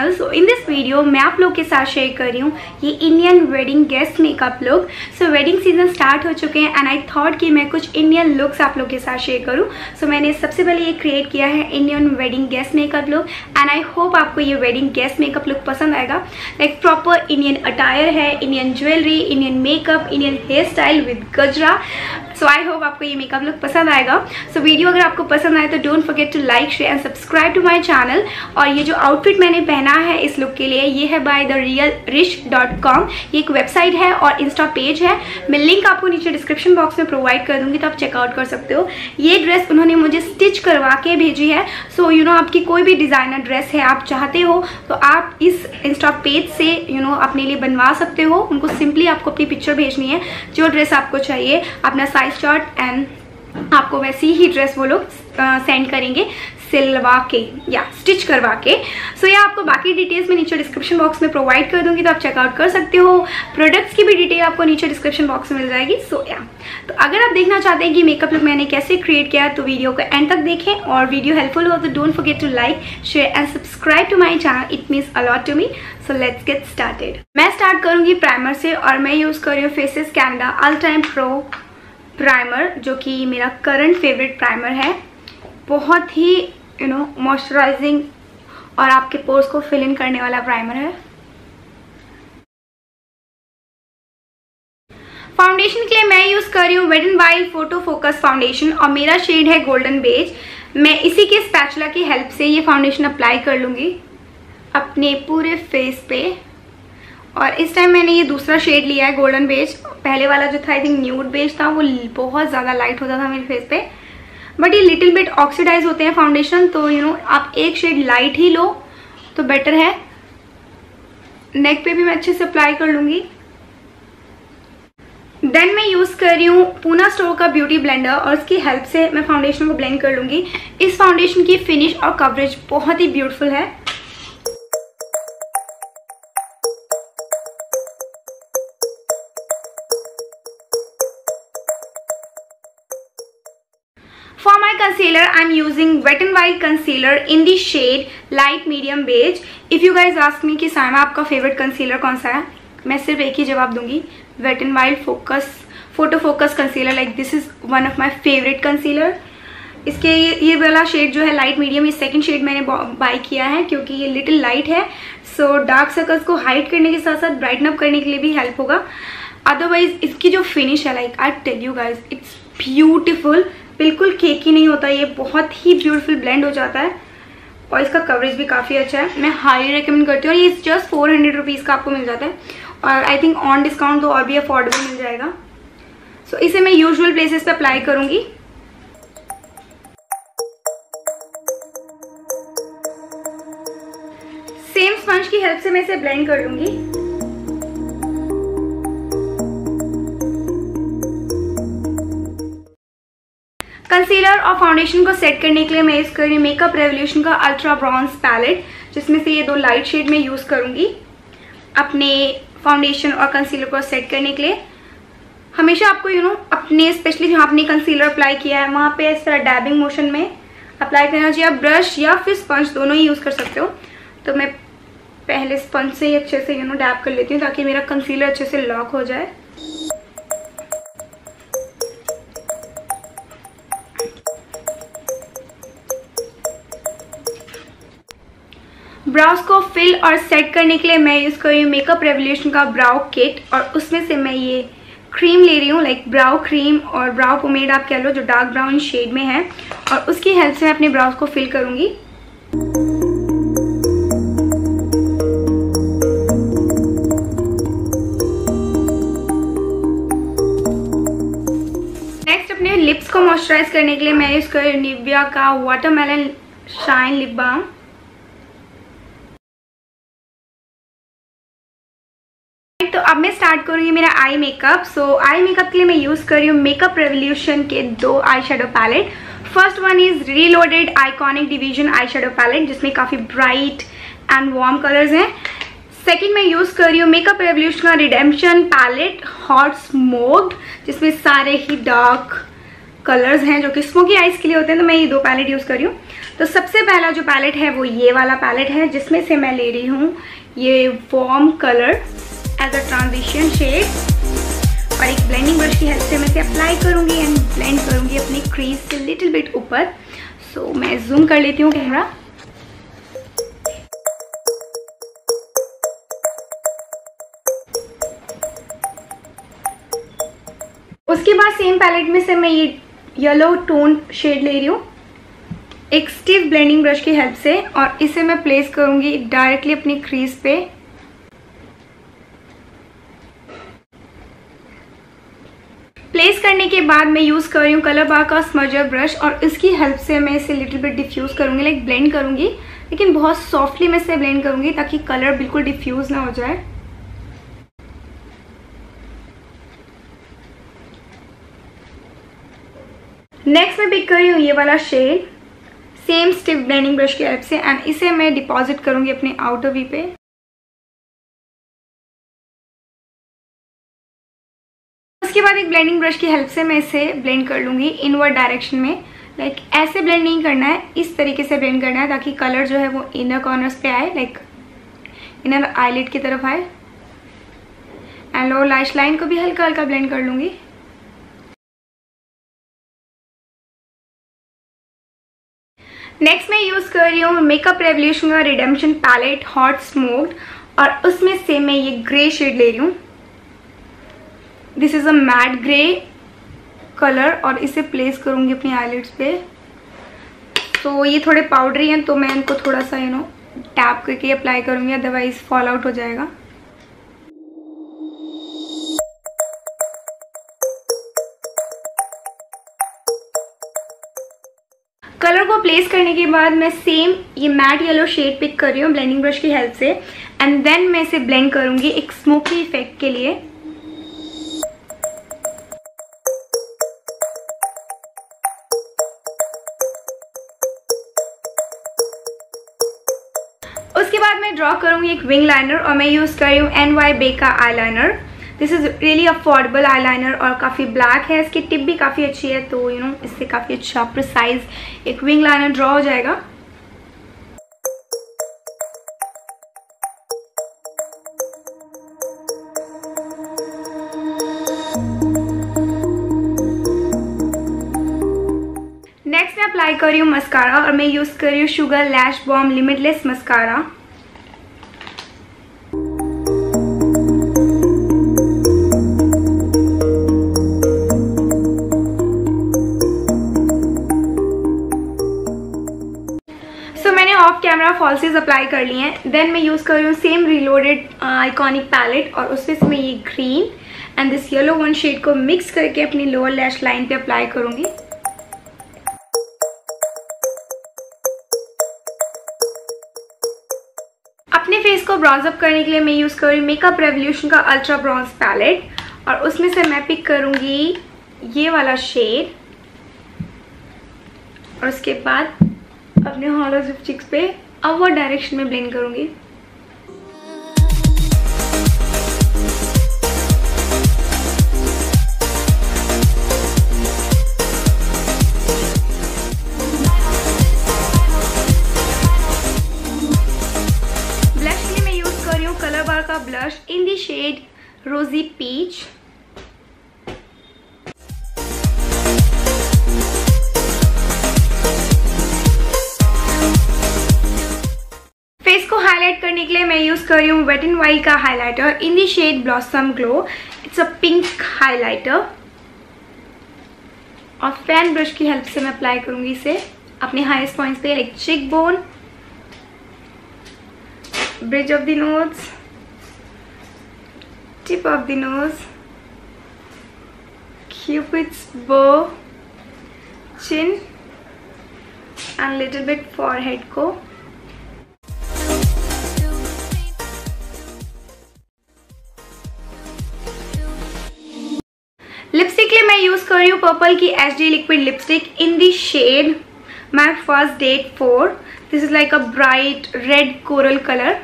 Channel so in this video मैं आप लोग के साथ शेयर कर रही हूँ ये Indian wedding guest makeup look so wedding season start हो चुके हैं एंड आई थॉट कि मैं कुछ इंडियन लुक्स आप लोग के साथ शेयर करूँ. सो so, मैंने सबसे पहले ये क्रिएट किया है Indian wedding guest makeup look and I hope आपको ये वेडिंग गेस्ट मेकअप लुक पसंद आएगा. लाइक प्रॉपर इंडियन अटायर है Indian jewellery Indian makeup Indian hairstyle with gajra so I hope आपको ये मेकअप लुक पसंद आएगा. सो so, वीडियो अगर आपको पसंद आए तो don't forget to like share and subscribe to my channel और ये जो आउटफिट मैंने पहना है इस लुक के लिए ये है by the real rish dot com ये एक वेबसाइट है और इंस्टा पेज है. मैं लिंक आपको नीचे डिस्क्रिप्शन बॉक्स में प्रोवाइड कर दूँगी तो आप चेकआउट कर सकते हो. ये ड्रेस उन्होंने मुझे स्टिच करवा के भेजी है. सो यू नो आपकी कोई भी डिज़ाइनर ड्रेस है आप चाहते हो तो आप इस इंस्टा पेज से यू you नो know, अपने लिए बनवा सकते हो. उनको सिंपली आपको अपनी पिक्चर भेजनी है. जो ड्रेस आपको चाहिए अपना साइज़ चार्ट एंड आपको वैसी ही ड्रेस वो लोग सेंड करेंगे सिलवा के या स्टिच करवा के। सो so, ये आपको बाकी डिटेल्स में नीचे डिस्क्रिप्शन बॉक्स में प्रोवाइड कर दूँगी तो आप चेकआउट कर सकते हो। प्रोडक्ट्स की भी डिटेल आपको नीचे डिस्क्रिप्शन बॉक्स में मिल जाएगी। सो so, या yeah. तो अगर आप देखना चाहते हैं कि मेकअप लुक मैंने कैसे क्रिएट किया तो वीडियो को एंड तक देखें। और वीडियो हेल्पफुल हो तो don't forget to like share and subscribe to my channel it means a lot to me so let's get started मैं स्टार्ट करूँगी प्राइमर से और मैं यूज़ कर रही हूँ Faces Canada Ultime pro primer जो कि मेरा करंट फेवरेट प्राइमर है, बहुत ही यू नो मॉइस्चराइजिंग और आपके पोर्स को फिल इन करने वाला प्राइमर है। फाउंडेशन के लिए मैं यूज़ कर रही हूँ Wet and Wild photo focus foundation और मेरा शेड है गोल्डन बेज मैं इसी के स्पैचुला की हेल्प से ये फाउंडेशन अप्लाई कर लूँगी अपने पूरे फेस पे। और इस टाइम मैंने ये दूसरा शेड लिया है गोल्डन बेज पहले वाला जो था आई थिंक न्यूड बेज था वो बहुत ज़्यादा लाइट होता था मेरे फेस पे. बट ये लिटिल बिट ऑक्सीडाइज होते हैं फाउंडेशन तो यू you नो know, आप एक शेड लाइट ही लो तो बेटर है. नेक पे भी मैं अच्छे से अप्लाई कर लूँगी. देन मैं यूज़ कर रही हूँ पूना स्टोर का ब्यूटी ब्लेंडर और उसकी हेल्प से मैं फाउंडेशन को ब्लेंड कर लूँगी. इस फाउंडेशन की फिनिश और कवरेज बहुत ही ब्यूटीफुल है. For my concealer, I'm using Wet n Wild concealer in the shade light medium beige. If you guys ask me कि साइमा आपका फेवरेट कंसीलर कौन सा है मैं सिर्फ़ एक ही जवाब दूँगी Wet and Wild focus photo focus concealer like this is one of my favourite concealer इसके ये ये वाला शेड जो है लाइट मीडियम ये सेकंड शेड मैंने बाय किया है क्योंकि ये लिटिल लाइट है। सो डार्क सर्कल्स को हाइड करने के साथ साथ ब्राइटन अप करने के लिए भी हेल्प होगा। अदरवाइज़ इसकी जो फिनिश है like I tell you guys it's beautiful बिल्कुल केकी नहीं होता ये बहुत ही ब्यूटीफुल ब्लेंड हो जाता है। और इसका कवरेज भी काफ़ी अच्छा है। मैं हाईली रिकमेंड करती हूँ और ये जस्ट फोर हंड्रेड रुपीज़ का आपको मिल जाता है। और आई थिंक ऑन डिस्काउंट तो और भी अफोर्डेबल मिल जाएगा। सो so, इसे मैं यूजुअल प्लेसेस पे अप्लाई करूँगी। सेम स्पंज की हेल्प से मैं इसे ब्लेंड कर लूँगी। कंसीलर और फाउंडेशन को सेट करने के लिए मैं यूज़ कर रही हूँ मेकअप रेवोल्यूशन का अल्ट्रा ब्रॉन्ज पैलेट जिसमें से ये दो लाइट शेड में यूज़ करूँगी अपने फाउंडेशन और कंसीलर को सेट करने के लिए। हमेशा आपको यू you नो know, अपने स्पेशली जहाँ आपने कंसीलर अप्लाई किया है वहाँ पे इस तरह डैबिंग मोशन में अप्लाई करना चाहिए। आप ब्रश या फिर स्पंज दोनों ही यूज़ कर सकते हो। तो मैं पहले स्पंज से ही अच्छे से यू नो डैब कर लेती हूँ ताकि मेरा कंसीलर अच्छे से लॉक हो जाए। ब्राउज को फिल और सेट करने के लिए मैं यूज़ कर रही हूँ मेकअप रेवोल्यूशन का ब्राउ किट और उसमें से मैं ये क्रीम ले रही हूँ लाइक ब्राउ क्रीम और ब्राउ पोमेड आप कह लो जो डार्क ब्राउन शेड में है। और उसकी हेल्प से मैं अपने ब्राउज को फिल करूँगी। नेक्स्ट अपने लिप्स को मॉइस्चराइज करने के लिए मैं यूज़ कर निविया का watermelon shine lip balm eye makeup. So eye makeup के लिए मैं यूज़ कर रही हूँ मेकअप रेवोल्यूशन के दो eyeshadow palette first one is reloaded iconic division eyeshadow palette जिसमें काफ़ी ब्राइट एंड वार्म कलर्स हैं। सेकेंड मैं यूज़ कर रही हूँ मेकअप रेवोल्यूशन का रिडेम्पशन पैलेट हॉट स्मोक्ड जिसमें सारे ही डार्क कलर्स हैं, जो कि स्मोकी आइज़ के लिए होते हैं तो मैं ये दो पैलेट यूज़ कर रही हूँ। तो सबसे पहला जो पैलेट है, वो ये वाला पैलेट है, जिसमें से मैं ले रही हूँ ये warm colour as a transition shade help से मैं इसे अप्लाई करूँगी एंड ब्लेंड करूँगी अपनी क्रीज से लिटिल बिट ऊपर। सो so, मैं जूम कर लेती हूँ कैमरा। उसके बाद सेम पैलेट में से मैं ये येलो टोन शेड ले रही हूँ। एक स्टिफ ब्लेंडिंग ब्रश की हेल्प से और इसे मैं प्लेस करूँगी डायरेक्टली अपनी क्रीज पे। प्लेस करने के बाद मैं यूज़ कर रही हूँ कलर बार का स्मजर ब्रश और इसकी हेल्प से मैं इसे लिटिल बिट डिफ्यूज़ करूँगी लाइक ब्लेंड करूँगी। लेकिन बहुत सॉफ्टली मैं इसे ब्लेंड करूँगी ताकि कलर बिल्कुल डिफ्यूज़ ना हो जाए। नेक्स्ट मैं पिक कर रही हूँ ये वाला shade same stiff blending brush की हेल्प से एंड इसे मैं डिपॉजिट करूँगी अपने आउटर वी पे। ब्लेंडिंग ब्रश की हेल्प से मैं इसे ब्लेंड कर लूँगी इनवर्ड डायरेक्शन में। लाइक like, ऐसे ब्लेंड नहीं करना है इस तरीके से ब्लेंड करना है ताकि कलर जो है वो इनर कॉर्नर्स पे आए लाइक इनर आईलिट की तरफ़ आए। एंड लोअर लाइश लाइन को भी हल्का हल्का ब्लेंड कर लूँगी। नेक्स्ट मैं यूज़ कर रही हूँ मेकअप रेवल्यूशन का रिडेम्पशन पैलेट हॉट स्मोक्ड और उसमें से मैं ये ग्रे शेड ले रही हूँ। This is a matte grey colour और इसे प्लेस करूँगी अपनी आईलेट्स पे। तो ये थोड़े पाउडरी हैं तो मैं इनको थोड़ा सा यू नो टैप करके अप्लाई करूँगी अदरवाइज़ फॉल आउट हो जाएगा। कलर को प्लेस करने के बाद मैं सेम ये मैट येलो शेड पिक कर रही हूँ ब्लेंडिंग ब्रश की हेल्प से। एंड देन मैं इसे ब्लेंड करूँगी एक स्मोकी इफ़ेक्ट के लिए। ड्रॉ करूँगी एक विंग लाइनर और मैं यूज़ कर रही हूँ एन वाई बे का eyeliner this is really affordable eyeliner और काफ़ी ब्लैक है। इसकी टिप भी काफ़ी अच्छी है तो यू you नो know, इससे काफ़ी अच्छा प्रिसाइज एक विंग लाइनर ड्रॉ हो जाएगा। नेक्स्ट मैं अप्लाई कर रही हूँ मस्कारा और मैं यूज़ कर रही हूँ Sugar lash bomb limitless mascara falsies apply कर लिए हैं. देन मैं यूज़ कर रही हूँ सेम रिलोडेड आइकॉनिक पैलेट और उसमें से मैं ये green and this yellow one shade को मिक्स करके अपनी लोअर लैश लाइन पे अप्लाई करूँगी. अपने फेस को ब्रॉन्ज अप करने के लिए मैं यूज़ कर रही हूँ मेकअप रेवोल्यूशन का अल्ट्रा ब्रॉन्ज पैलेट और उसमें से मैं पिक करूँगी ये वाला शेड और उसके बाद अपने हॉलो चिक्स पे अपवर्ड डायरेक्शन में ब्लेंड करूँगी। कर रही हूँ वेट एंड वाइल्ड का highlighter in the shade blossom glow it's a pink highlighter और फ़ैन ब्रश की हेल्प से मैं अप्लाई करूँगी इसे, अपने हाईएस्ट पॉइंट्स पे like cheek bone bridge of the nose tip of the nose cupid's bow, chin, and little bit forehead को। Use कर रही हूँ पर्पल की H D liquid lipstick in the shade my first date four this is like a bright red coral colour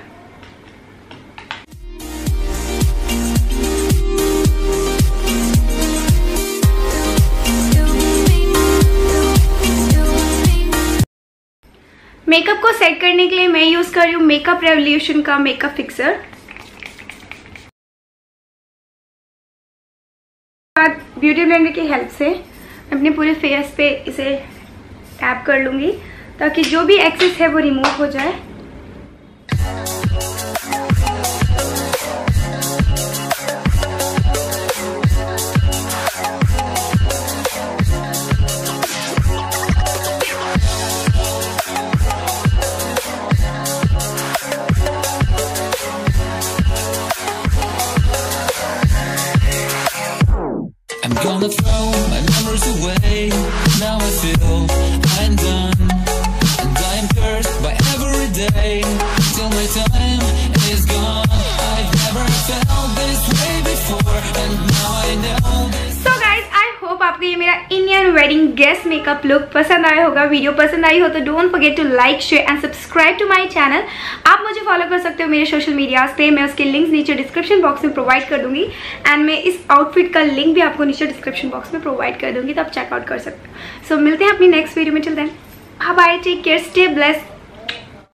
makeup को set करने के लिए मैं यूज़ कर रही हूँ मेकअप रेवल्यूशन का मेकअप फिक्सर ब्यूटी ब्लेंडर की हेल्प से अपने पूरे फेस पे इसे टैप कर लूँगी ताकि जो भी एक्सेस है वो रिमूव हो जाए। आपको ये मेरा Indian wedding guest makeup look पसंद आया होगा वीडियो पसंद आई हो तो don't forget to like share and subscribe to my channel आप मुझे फॉलो कर सकते हो मेरे सोशल मीडियाज पे मैं उसके लिंक्स नीचे डिस्क्रिप्शन बॉक्स में प्रोवाइड कर दूँगी एंड मैं इस आउटफिट का लिंक भी आपको नीचे डिस्क्रिप्शन बॉक्स में प्रोवाइड कर दूँगी तो आप चेकआउट कर सकते हो। सो so, मिलते हैं अपनी नेक्स्ट वीडियो में चलते हैं bye take care stay bless